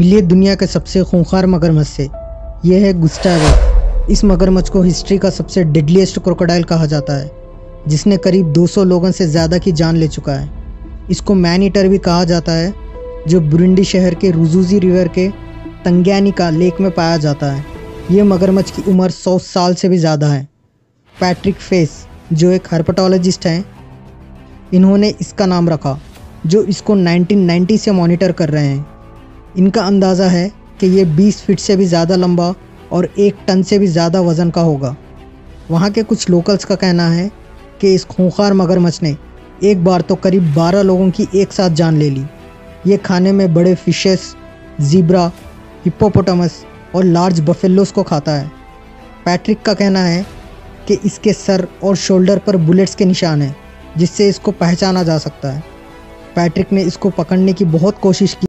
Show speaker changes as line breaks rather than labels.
मिलिए दुनिया के सबसे खूंखार मगरमच्छ से। यह है गुस्टावो। इस मगरमच्छ को हिस्ट्री का सबसे डेडलीस्ट क्रोकोडाइल कहा जाता है, जिसने करीब 200 लोगों से ज़्यादा की जान ले चुका है। इसको मैन ईटर भी कहा जाता है, जो बुरुंडी शहर के रुजूजी रिवर के तंग्यानिका लेक में पाया जाता है। ये मगरमच्छ की उम्र 100 साल से भी ज़्यादा है। पैट्रिक फेस, जो एक हर्पटोलॉजिस्ट हैं, इन्होंने इसका नाम रखा, जो इसको 1990 से मॉनिटर कर रहे हैं। इनका अंदाज़ा है कि ये 20 फीट से भी ज़्यादा लंबा और एक टन से भी ज़्यादा वज़न का होगा। वहाँ के कुछ लोकल्स का कहना है कि इस खूंखार मगरमच्छ ने एक बार तो करीब 12 लोगों की एक साथ जान ले ली। ये खाने में बड़े फिशेस जीब्रा हिप्पोपोटामस और लार्ज बफेलोस को खाता है। पैट्रिक का कहना है कि इसके सर और शोल्डर पर बुलेट्स के निशान हैं, जिससे इसको पहचाना जा सकता है। पैट्रिक ने इसको पकड़ने की बहुत कोशिश की।